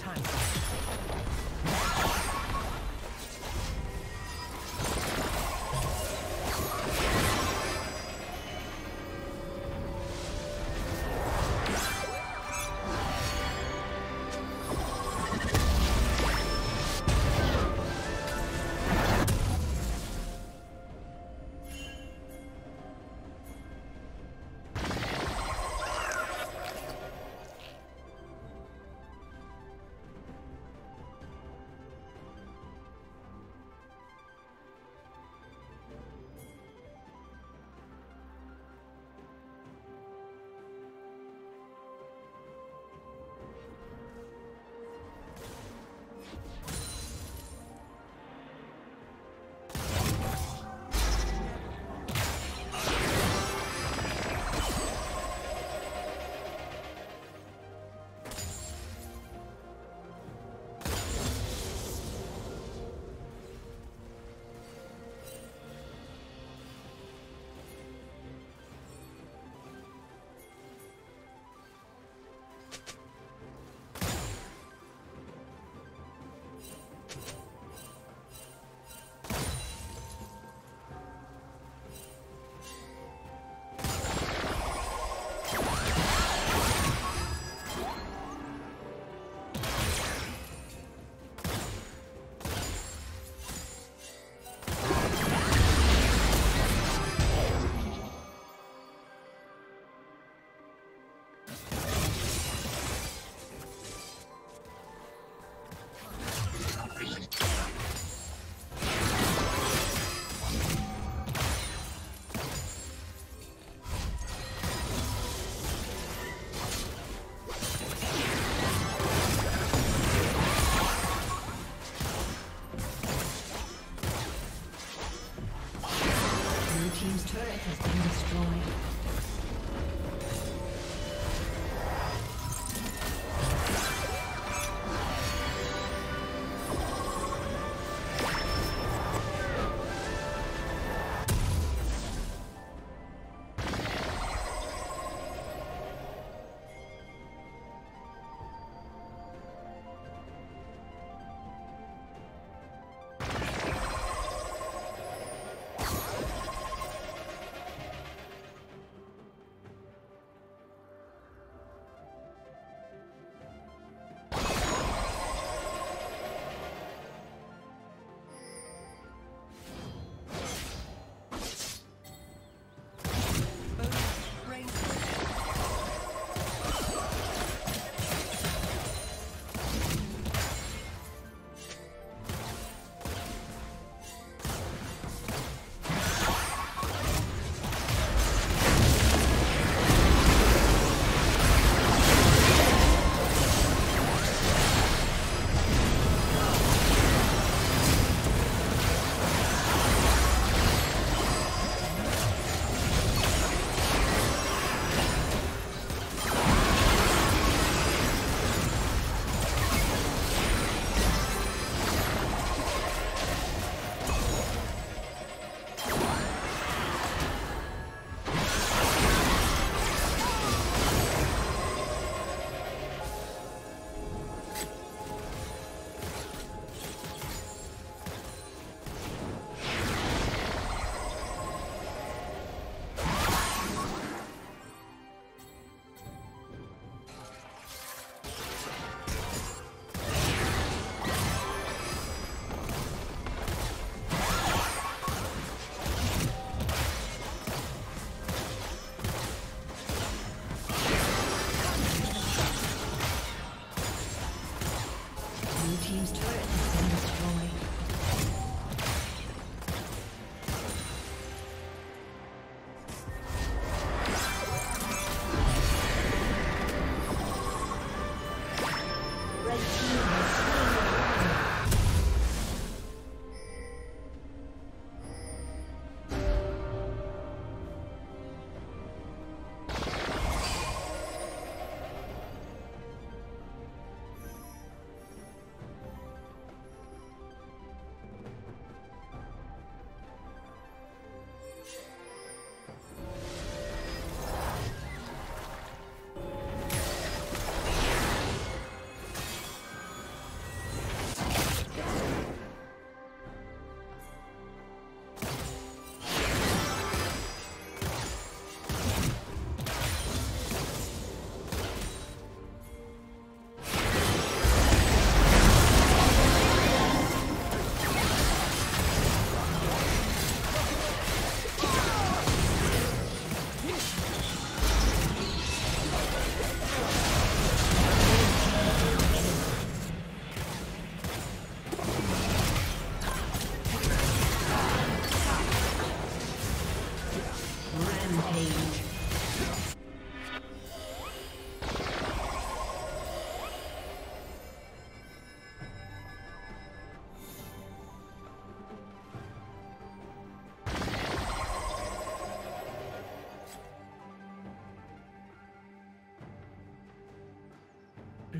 time.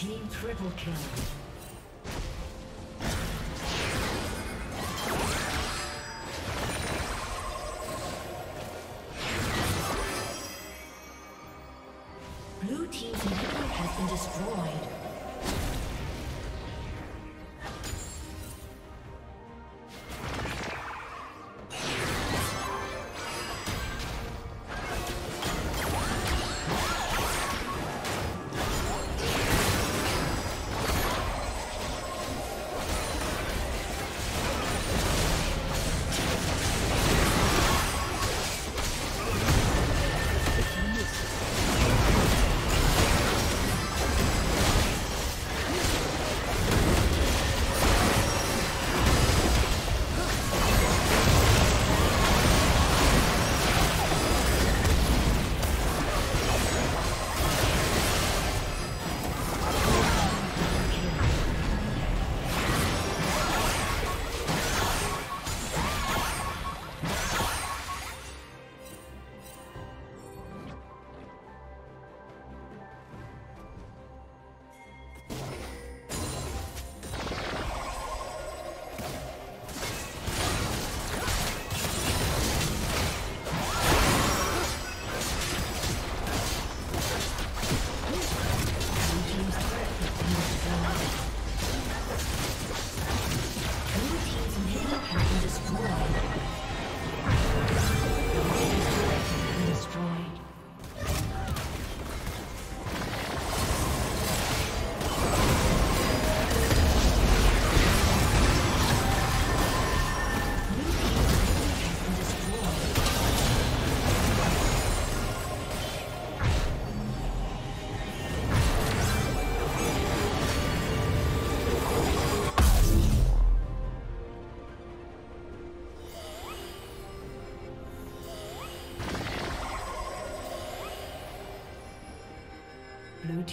Team triple kill.